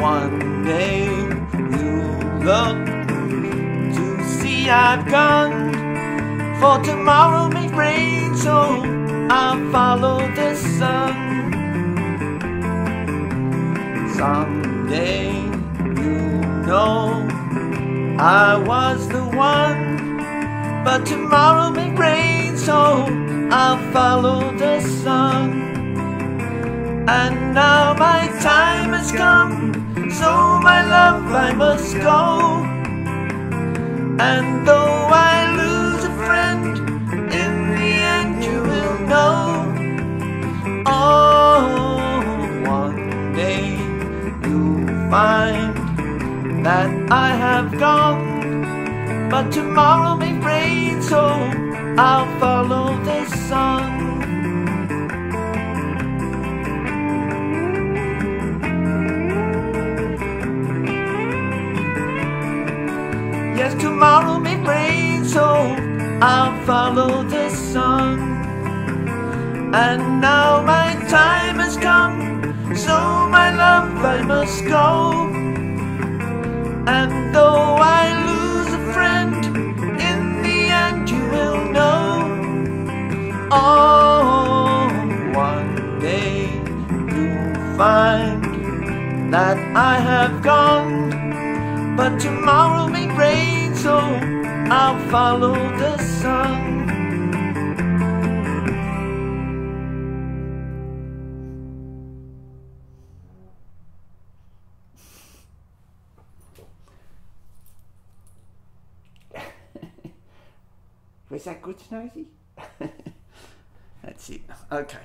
One day you look to see I've gone, for tomorrow may rain, so I'll follow the sun. Someday you know I was the one, but tomorrow may rain, so I'll follow the sun. And now my time has come, I must go. And though I lose a friend, in the end you will know. Oh, one day you'll find that I have gone, but tomorrow may rain, so I'll follow Yes, tomorrow may rain, so I'll follow the sun. And now my time has come, so my love I must go. And though I lose a friend, in the end you will know. Oh, one day you'll find that I have gone. But tomorrow may rain, follow the sun. Was that good, Snowy? That's it. Okay.